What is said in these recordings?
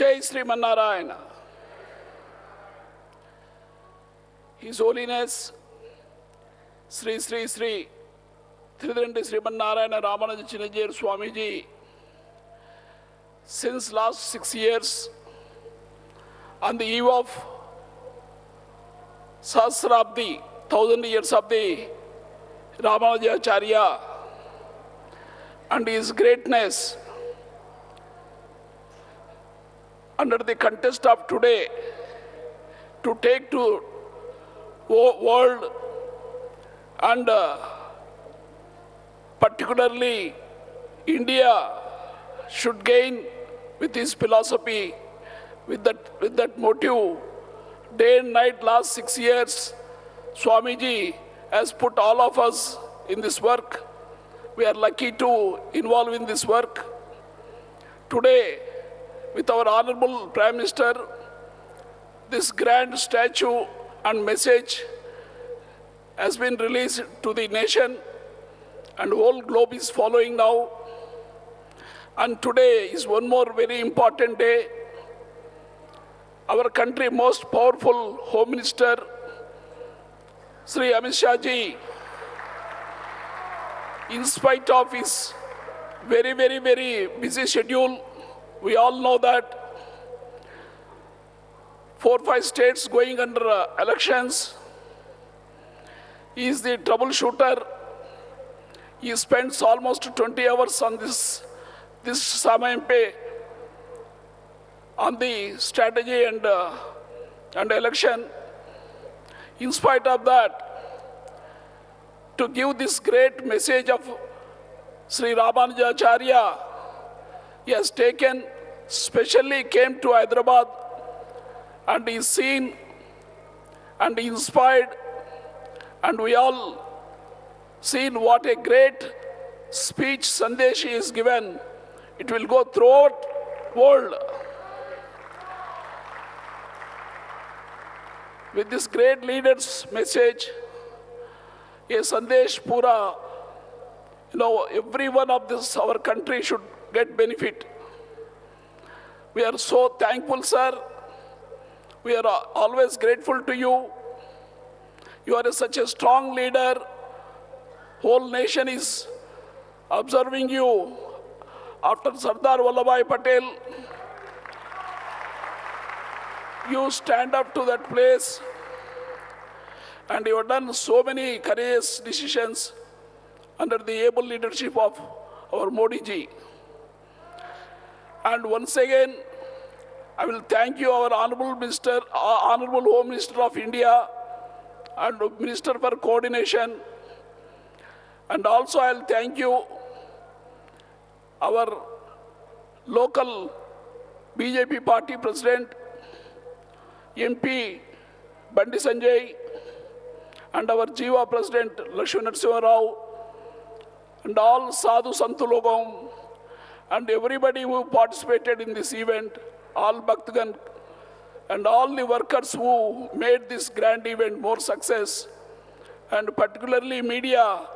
Jai Srimanarayana. His Holiness Sri Sri Sri Tridandi Srimanarayana Ramananda Chinajir Swamiji since last six years on the eve of Sahasrabdi, thousand years of the Ramanujacharya and his greatness under the contest of today to take to world and uh, particularly India should gain with his philosophy, with that, with that motive. Day and night, last six years, Swamiji has put all of us in this work. We are lucky to involve in this work. Today, with our Honorable Prime Minister, this grand statue and message has been released to the nation and whole globe is following now. And today is one more very important day. Our country most powerful Home Minister, Sri Amit Shah ji, in spite of his very, very, very busy schedule, we all know that four, or five states going under uh, elections. He is the troubleshooter. He spends almost 20 hours on this, this Samayampe, on the strategy and, uh, and election. In spite of that, to give this great message of Sri Ramanujacharya, he has taken, specially came to Hyderabad and he's seen and inspired and we all seen what a great speech Sandesh is given. It will go throughout world. With this great leader's message, a Sandesh Pura, you know, every one of this, our country should get benefit. We are so thankful, sir. We are always grateful to you. You are such a strong leader. Whole nation is observing you. After Sardar Vallabhbhai Patel, you stand up to that place and you have done so many courageous decisions under the able leadership of our Modi ji. And once again, I will thank you, our Honorable Minister, uh, Honorable Home Minister of India, and Minister for Coordination. And also, I'll thank you, our local BJP party president, MP Bandi Sanjay, and our Jiva president Lakshmi Narasimha Rao, and all Sadhu Santulogam, and everybody who participated in this event, all Bhaktagans, and all the workers who made this grand event more success, and particularly media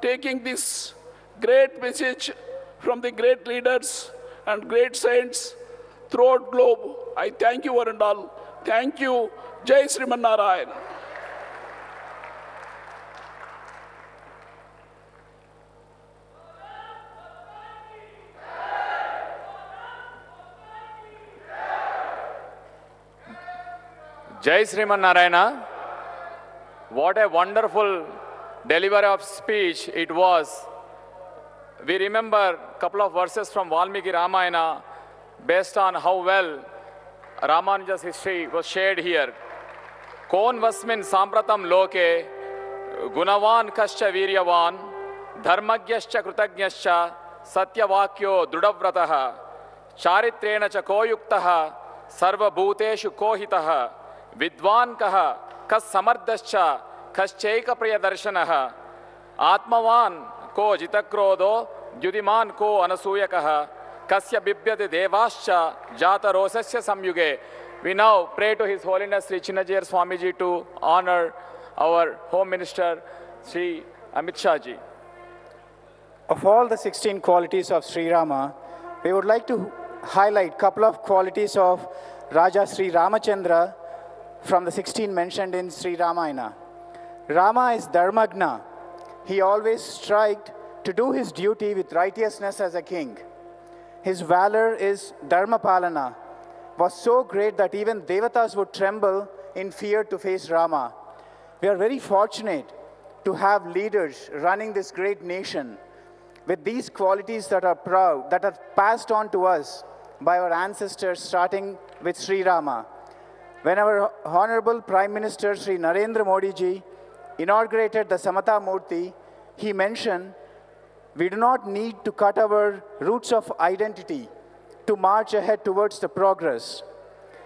taking this great message from the great leaders and great saints throughout globe. I thank you one and all. Thank you. Jai Sriman Narayan. జై Srimannarayana what a wonderful delivery of speech it was we remember a couple of verses from Valmiki Ramayana based on how well Ramanuja's history was shared here. Kon vasmin sampratam loke gunavan kascha viryavan dharmagyascha krutagyascha satyavakyo drudavrataha charitrena cha koyuktaha sarvabhuteshu kohitaha विद्वान् कः कस्समर्थश्च कश्चैकप्रियदर्शनः आत्मवान् को जितक्रोधो द्युतिमान् को अनसूयकः कस्य बिभ्यति देवाश्च जातरोषस्य संयुगे We now pray to His Holiness Sri Chinnajayar Swamiji to honor our Home Minister Sri Amit Shah ji. Of all the 16 qualities of Sri Rama, we would like to highlight couple of qualities of Raja Sri Ramachandra from the 16 mentioned in Sri Ramayana. Rama is Dharmagna. He always strived to do his duty with righteousness as a king. His valor is Dharmapalana, was so great that even devatas would tremble in fear to face Rama. We are very fortunate to have leaders running this great nation with these qualities that are proud, that are passed on to us by our ancestors, starting with Sri Rama. When our Honorable Prime Minister Sri Narendra Modi ji inaugurated the Samata Murti, he mentioned we do not need to cut our roots of identity to march ahead towards the progress.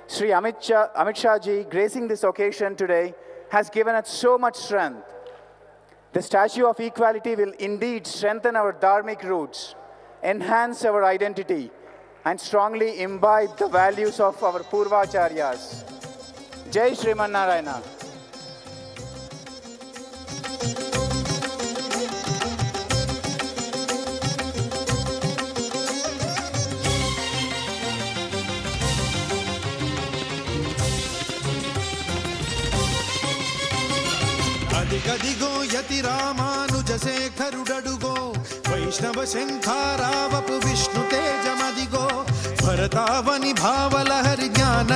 Sri Amit Shah, Amit Shah ji, gracing this occasion today, has given us so much strength. The Statue of Equality will indeed strengthen our dharmic roots, enhance our identity, and strongly imbibe the values of our Purvacharyas. Jai Sriman Narayana. అదిగదిగో యతి రామానుజ శేఖరుడడుగో వైష్ణవ శంఖారావపు విష్ణు తేజమదిగో భరతావని భావలహరి జ్ఞాన